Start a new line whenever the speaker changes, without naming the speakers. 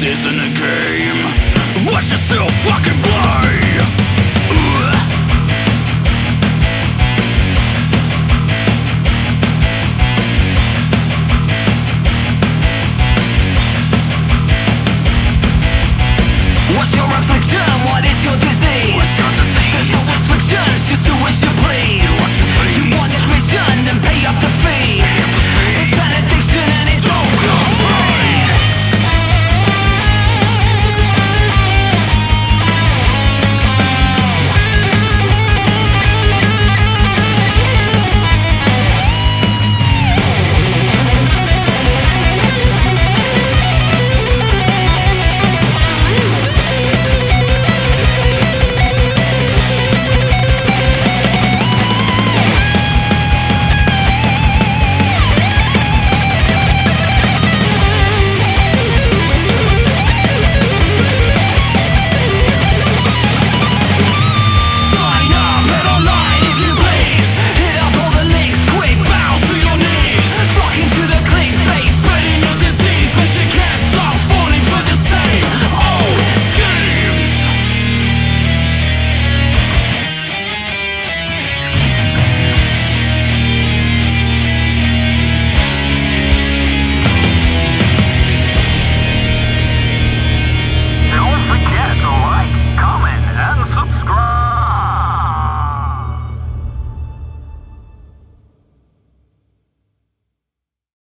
this isn't a game. Watch yourself fucking